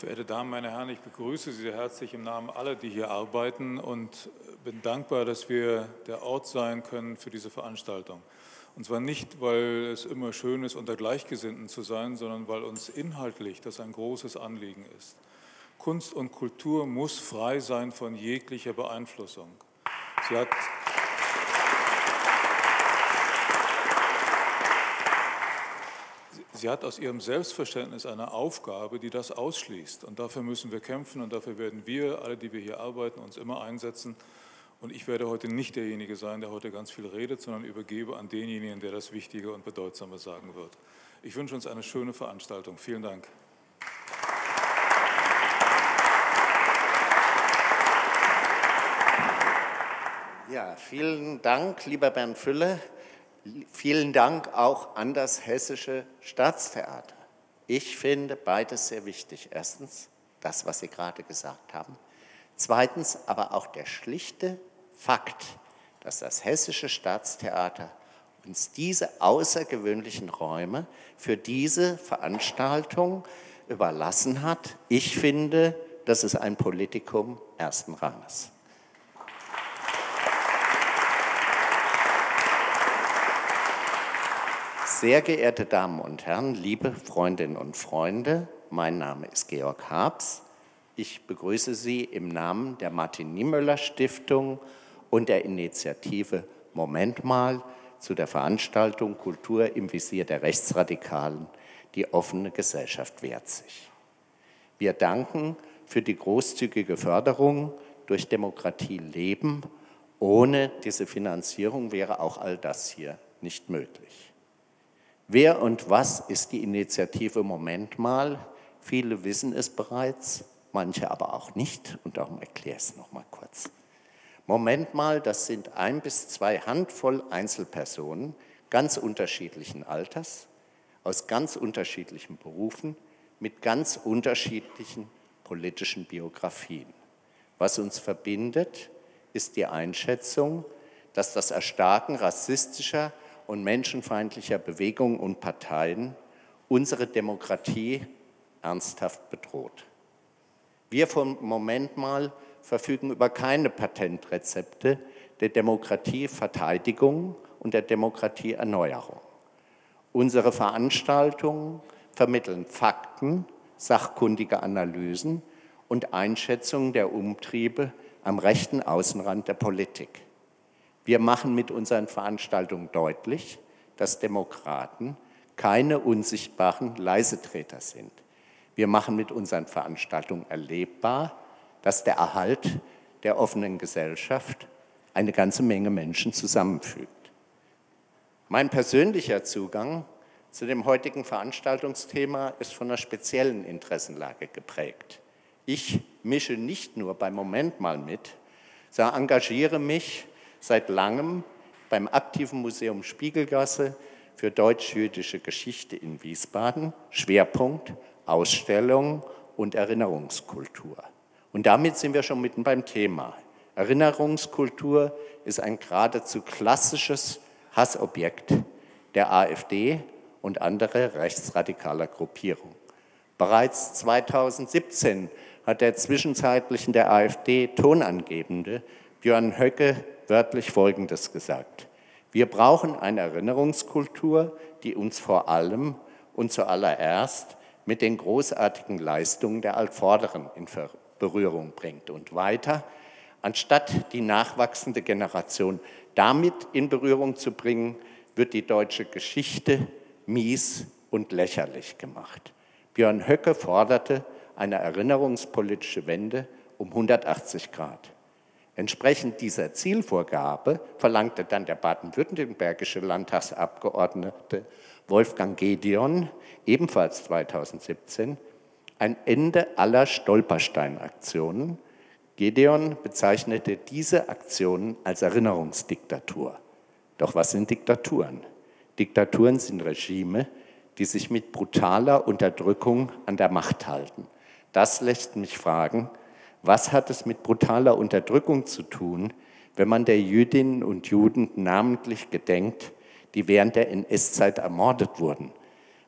Verehrte Damen, meine Herren, ich begrüße Sie sehr herzlich im Namen aller, die hier arbeiten und bin dankbar, dass wir der Ort sein können für diese Veranstaltung. Und zwar nicht, weil es immer schön ist, unter Gleichgesinnten zu sein, sondern weil uns inhaltlich das ein großes Anliegen ist. Kunst und Kultur muss frei sein von jeglicher Beeinflussung. Sie hat Sie hat aus ihrem Selbstverständnis eine Aufgabe, die das ausschließt. Und dafür müssen wir kämpfen und dafür werden wir, alle, die wir hier arbeiten, uns immer einsetzen. Und ich werde heute nicht derjenige sein, der heute ganz viel redet, sondern übergebe an denjenigen, der das Wichtige und Bedeutsame sagen wird. Ich wünsche uns eine schöne Veranstaltung. Vielen Dank. Ja, vielen Dank, lieber Bernd Fülle. Vielen Dank auch an das Hessische Staatstheater. Ich finde beides sehr wichtig. Erstens das, was Sie gerade gesagt haben. Zweitens aber auch der schlichte Fakt, dass das Hessische Staatstheater uns diese außergewöhnlichen Räume für diese Veranstaltung überlassen hat. Ich finde, das ist ein Politikum ersten Ranges. Sehr geehrte Damen und Herren, liebe Freundinnen und Freunde, mein Name ist Georg Habs. Ich begrüße Sie im Namen der Martin Niemöller Stiftung und der Initiative Moment mal zu der Veranstaltung Kultur im Visier der Rechtsradikalen. Die offene Gesellschaft wehrt sich. Wir danken für die großzügige Förderung durch Demokratie leben. Ohne diese Finanzierung wäre auch all das hier nicht möglich. Wer und was ist die Initiative Moment mal? Viele wissen es bereits, manche aber auch nicht und darum erkläre ich es nochmal kurz. Moment mal, das sind ein bis zwei Handvoll Einzelpersonen ganz unterschiedlichen Alters, aus ganz unterschiedlichen Berufen, mit ganz unterschiedlichen politischen Biografien. Was uns verbindet, ist die Einschätzung, dass das Erstarken rassistischer und menschenfeindlicher Bewegungen und Parteien unsere Demokratie ernsthaft bedroht. Wir vom Moment mal verfügen über keine Patentrezepte der Demokratieverteidigung und der Demokratieerneuerung. Unsere Veranstaltungen vermitteln Fakten, sachkundige Analysen und Einschätzungen der Umtriebe am rechten Außenrand der Politik. Wir machen mit unseren Veranstaltungen deutlich, dass Demokraten keine unsichtbaren Leisetreter sind. Wir machen mit unseren Veranstaltungen erlebbar, dass der Erhalt der offenen Gesellschaft eine ganze Menge Menschen zusammenfügt. Mein persönlicher Zugang zu dem heutigen Veranstaltungsthema ist von einer speziellen Interessenlage geprägt. Ich mische nicht nur beim Moment mal mit, sondern engagiere mich seit langem beim aktiven Museum Spiegelgasse für deutsch-jüdische Geschichte in Wiesbaden, Schwerpunkt Ausstellung und Erinnerungskultur. Und damit sind wir schon mitten beim Thema. Erinnerungskultur ist ein geradezu klassisches Hassobjekt der AfD und anderer rechtsradikaler Gruppierungen. Bereits 2017 hat der zwischenzeitlichen der AfD Tonangebende Björn Höcke wörtlich Folgendes gesagt. Wir brauchen eine Erinnerungskultur, die uns vor allem und zuallererst mit den großartigen Leistungen der Altvorderen in Berührung bringt. Und weiter, anstatt die nachwachsende Generation damit in Berührung zu bringen, wird die deutsche Geschichte mies und lächerlich gemacht. Björn Höcke forderte eine erinnerungspolitische Wende um 180 Grad. Entsprechend dieser Zielvorgabe verlangte dann der baden-württembergische Landtagsabgeordnete Wolfgang Gedeon ebenfalls 2017 ein Ende aller Stolpersteinaktionen. Gedeon bezeichnete diese Aktionen als Erinnerungsdiktatur. Doch was sind Diktaturen? Diktaturen sind Regime, die sich mit brutaler Unterdrückung an der Macht halten. Das lässt mich fragen, was hat es mit brutaler Unterdrückung zu tun, wenn man der Jüdinnen und Juden namentlich gedenkt, die während der NS-Zeit ermordet wurden?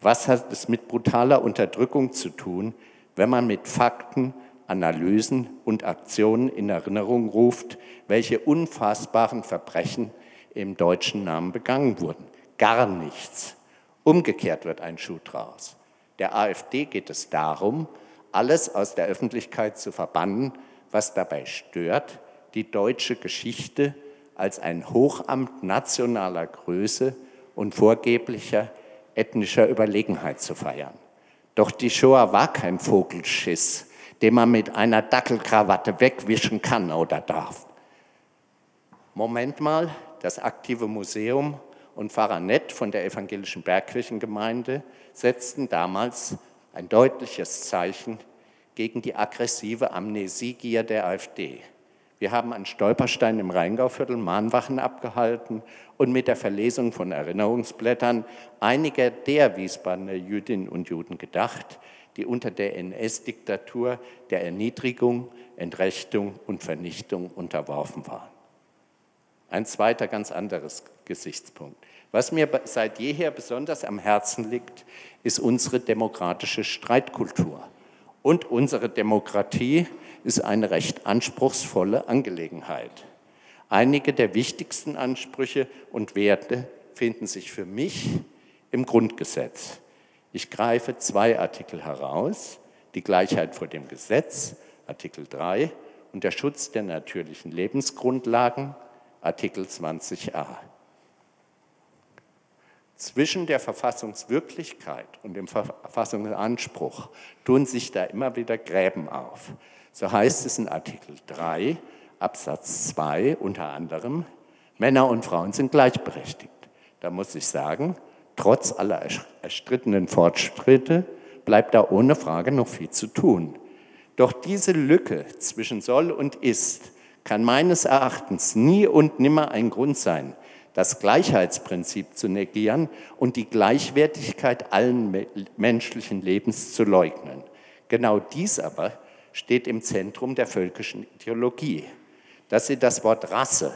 Was hat es mit brutaler Unterdrückung zu tun, wenn man mit Fakten, Analysen und Aktionen in Erinnerung ruft, welche unfassbaren Verbrechen im deutschen Namen begangen wurden. Gar nichts. Umgekehrt wird ein Schuh draus. Der AfD geht es darum, alles aus der Öffentlichkeit zu verbannen, was dabei stört, die deutsche Geschichte als ein Hochamt nationaler Größe und vorgeblicher ethnischer Überlegenheit zu feiern. Doch die Shoah war kein Vogelschiss, den man mit einer Dackelkrawatte wegwischen kann oder darf. Moment mal, das aktive Museum und Pfarrer Nett von der evangelischen Bergkirchengemeinde setzten damals ein deutliches Zeichen gegen die aggressive Amnesiegier der AfD. Wir haben an Stolperstein im Rheingauviertel Mahnwachen abgehalten und mit der Verlesung von Erinnerungsblättern einiger der Wiesbadener Jüdinnen und Juden gedacht, die unter der NS-Diktatur der Erniedrigung, Entrechtung und Vernichtung unterworfen waren. Ein zweiter ganz anderes Gesichtspunkt. Was mir seit jeher besonders am Herzen liegt, ist unsere demokratische Streitkultur. Und unsere Demokratie ist eine recht anspruchsvolle Angelegenheit. Einige der wichtigsten Ansprüche und Werte finden sich für mich im Grundgesetz. Ich greife zwei Artikel heraus, die Gleichheit vor dem Gesetz, Artikel 3, und der Schutz der natürlichen Lebensgrundlagen, Artikel 20a. Zwischen der Verfassungswirklichkeit und dem Verfassungsanspruch tun sich da immer wieder Gräben auf. So heißt es in Artikel 3 Absatz 2 unter anderem, Männer und Frauen sind gleichberechtigt. Da muss ich sagen, trotz aller erstrittenen Fortschritte bleibt da ohne Frage noch viel zu tun. Doch diese Lücke zwischen soll und ist kann meines Erachtens nie und nimmer ein Grund sein, das Gleichheitsprinzip zu negieren und die Gleichwertigkeit allen menschlichen Lebens zu leugnen. Genau dies aber steht im Zentrum der völkischen Ideologie. Dass sie das Wort Rasse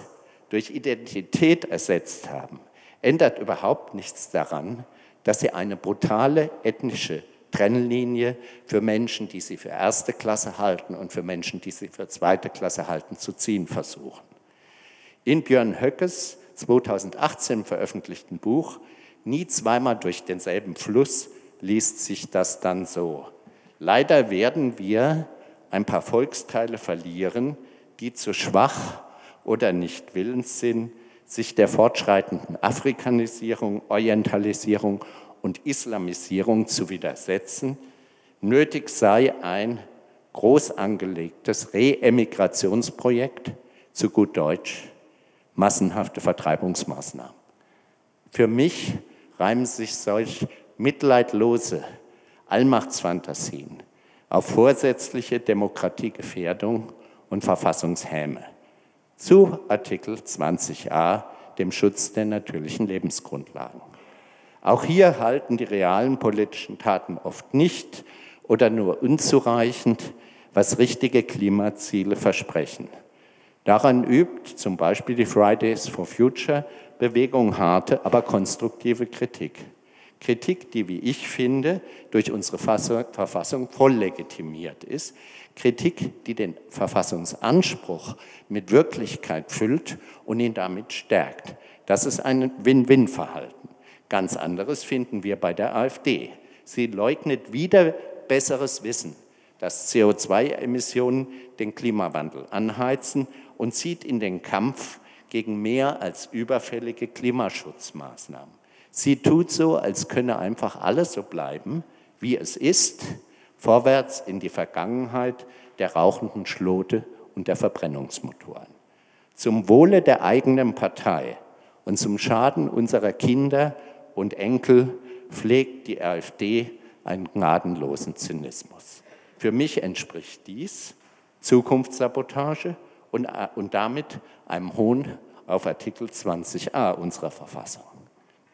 durch Identität ersetzt haben, ändert überhaupt nichts daran, dass sie eine brutale ethnische Trennlinie für Menschen, die sie für erste Klasse halten und für Menschen, die sie für zweite Klasse halten, zu ziehen versuchen. In Björn Höckes 2018 veröffentlichten Buch Nie zweimal durch denselben Fluss liest sich das dann so. Leider werden wir ein paar Volksteile verlieren, die zu schwach oder nicht willens sind, sich der fortschreitenden Afrikanisierung, Orientalisierung und Islamisierung zu widersetzen. Nötig sei ein groß angelegtes Reemigrationsprojekt, zu gut Deutsch massenhafte Vertreibungsmaßnahmen. Für mich reimen sich solch mitleidlose Allmachtsfantasien auf vorsätzliche Demokratiegefährdung und Verfassungshäme zu Artikel 20a, dem Schutz der natürlichen Lebensgrundlagen. Auch hier halten die realen politischen Taten oft nicht oder nur unzureichend, was richtige Klimaziele versprechen. Daran übt zum Beispiel die Fridays for Future Bewegung harte, aber konstruktive Kritik. Kritik, die, wie ich finde, durch unsere Verfassung voll legitimiert ist. Kritik, die den Verfassungsanspruch mit Wirklichkeit füllt und ihn damit stärkt. Das ist ein Win-Win-Verhalten. Ganz anderes finden wir bei der AfD. Sie leugnet wieder besseres Wissen, dass CO2-Emissionen den Klimawandel anheizen und zieht in den Kampf gegen mehr als überfällige Klimaschutzmaßnahmen. Sie tut so, als könne einfach alles so bleiben, wie es ist, vorwärts in die Vergangenheit der rauchenden Schlote und der Verbrennungsmotoren. Zum Wohle der eigenen Partei und zum Schaden unserer Kinder und Enkel pflegt die AfD einen gnadenlosen Zynismus. Für mich entspricht dies Zukunftssabotage und, äh, und damit einem Hohn auf Artikel 20a unserer Verfassung.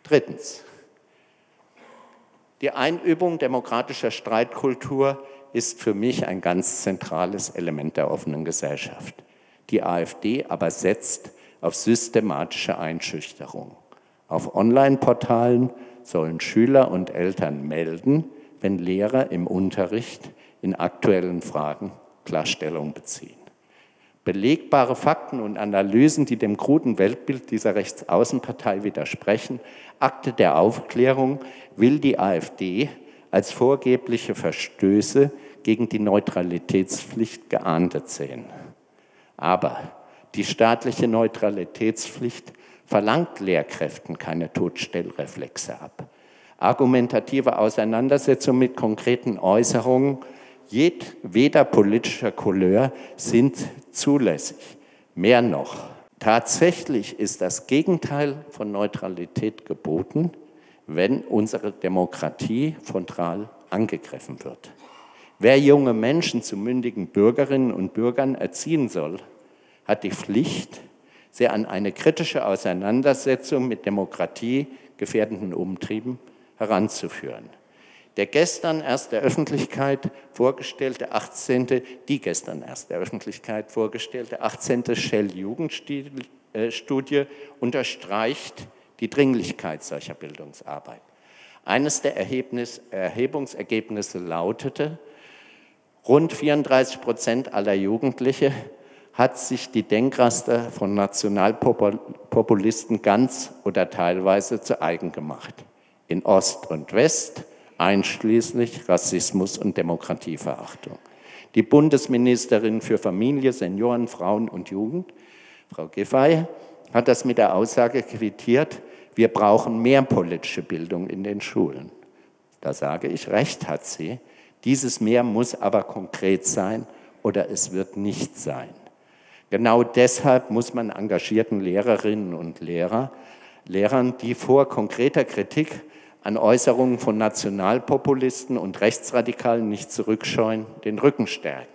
Drittens. Die Einübung demokratischer Streitkultur ist für mich ein ganz zentrales Element der offenen Gesellschaft. Die AfD aber setzt auf systematische Einschüchterung. Auf Online-Portalen sollen Schüler und Eltern melden, wenn Lehrer im Unterricht in aktuellen Fragen Klarstellung beziehen. Belegbare Fakten und Analysen, die dem kruden Weltbild dieser Rechtsaußenpartei widersprechen, Akte der Aufklärung, will die AfD als vorgebliche Verstöße gegen die Neutralitätspflicht geahndet sehen. Aber die staatliche Neutralitätspflicht verlangt Lehrkräften keine Totstellreflexe ab. Argumentative Auseinandersetzungen mit konkreten Äußerungen jedweder politischer Couleur sind zulässig. Mehr noch, tatsächlich ist das Gegenteil von Neutralität geboten, wenn unsere Demokratie frontal angegriffen wird. Wer junge Menschen zu mündigen Bürgerinnen und Bürgern erziehen soll, hat die Pflicht, sie an eine kritische Auseinandersetzung mit demokratiegefährdenden Umtrieben heranzuführen. Der gestern erst der Öffentlichkeit vorgestellte 18., die gestern erst der Öffentlichkeit vorgestellte 18. Shell-Jugendstudie unterstreicht die Dringlichkeit solcher Bildungsarbeit. Eines der Erhebnis, Erhebungsergebnisse lautete, rund 34 Prozent aller Jugendliche hat sich die Denkraster von Nationalpopulisten ganz oder teilweise zu eigen gemacht. In Ost und West einschließlich Rassismus und Demokratieverachtung. Die Bundesministerin für Familie, Senioren, Frauen und Jugend, Frau Giffey, hat das mit der Aussage quittiert, wir brauchen mehr politische Bildung in den Schulen. Da sage ich, recht hat sie. Dieses mehr muss aber konkret sein oder es wird nicht sein. Genau deshalb muss man engagierten Lehrerinnen und Lehrer, Lehrern, die vor konkreter Kritik an Äußerungen von Nationalpopulisten und Rechtsradikalen nicht zurückscheuen, den Rücken stärken.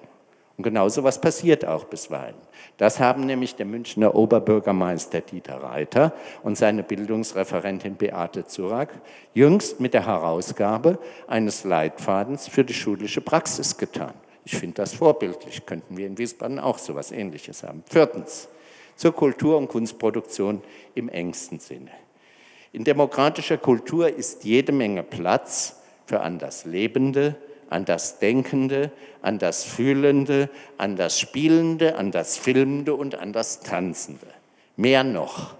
Und genau so was passiert auch bisweilen. Das haben nämlich der Münchner Oberbürgermeister Dieter Reiter und seine Bildungsreferentin Beate Zurak jüngst mit der Herausgabe eines Leitfadens für die schulische Praxis getan. Ich finde das vorbildlich. Könnten wir in Wiesbaden auch so etwas Ähnliches haben. Viertens, zur Kultur- und Kunstproduktion im engsten Sinne. In demokratischer Kultur ist jede Menge Platz für anders Lebende, an das Denkende, an das Fühlende, an das Spielende, an das Filmende und an das Tanzende. Mehr noch,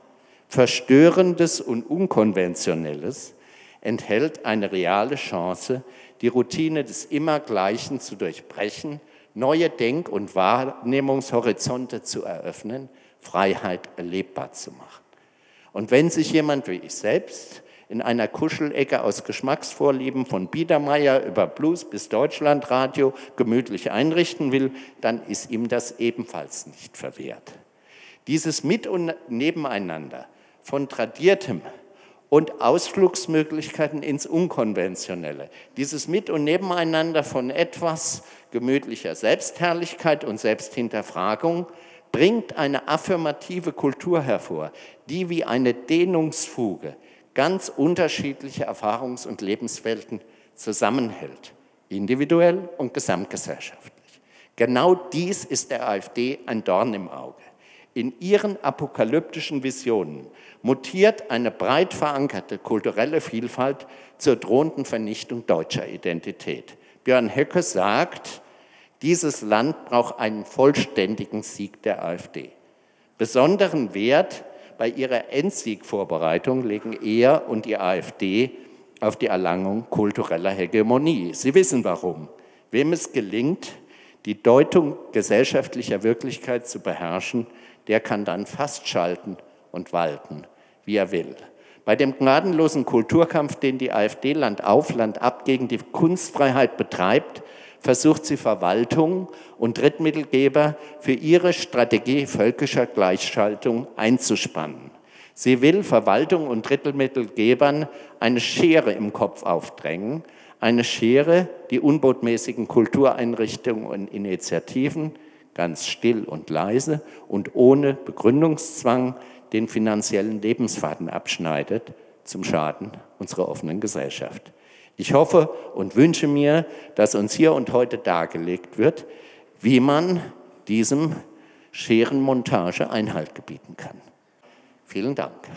Verstörendes und Unkonventionelles enthält eine reale Chance, die Routine des Immergleichen zu durchbrechen, neue Denk- und Wahrnehmungshorizonte zu eröffnen, Freiheit erlebbar zu machen. Und wenn sich jemand wie ich selbst in einer Kuschelecke aus Geschmacksvorlieben von Biedermeier über Blues bis Deutschlandradio gemütlich einrichten will, dann ist ihm das ebenfalls nicht verwehrt. Dieses Mit- und Nebeneinander von Tradiertem und Ausflugsmöglichkeiten ins Unkonventionelle, dieses Mit- und Nebeneinander von etwas gemütlicher Selbstherrlichkeit und Selbsthinterfragung, bringt eine affirmative Kultur hervor, die wie eine Dehnungsfuge ganz unterschiedliche Erfahrungs- und Lebenswelten zusammenhält, individuell und gesamtgesellschaftlich. Genau dies ist der AfD ein Dorn im Auge. In ihren apokalyptischen Visionen mutiert eine breit verankerte kulturelle Vielfalt zur drohenden Vernichtung deutscher Identität. Björn Höcke sagt, dieses Land braucht einen vollständigen Sieg der AfD. Besonderen Wert bei ihrer Endsiegvorbereitung legen er und die AfD auf die Erlangung kultureller Hegemonie. Sie wissen warum. Wem es gelingt, die Deutung gesellschaftlicher Wirklichkeit zu beherrschen, der kann dann fast schalten und walten, wie er will. Bei dem gnadenlosen Kulturkampf, den die AfD Land auf Land ab gegen die Kunstfreiheit betreibt, versucht sie Verwaltung und Drittmittelgeber für ihre Strategie völkischer Gleichschaltung einzuspannen. Sie will Verwaltung und Drittmittelgebern eine Schere im Kopf aufdrängen, eine Schere, die unbotmäßigen Kultureinrichtungen und Initiativen ganz still und leise und ohne Begründungszwang den finanziellen Lebensfaden abschneidet, zum Schaden unserer offenen Gesellschaft. Ich hoffe und wünsche mir, dass uns hier und heute dargelegt wird, wie man diesem Scherenmontage Einhalt gebieten kann. Vielen Dank.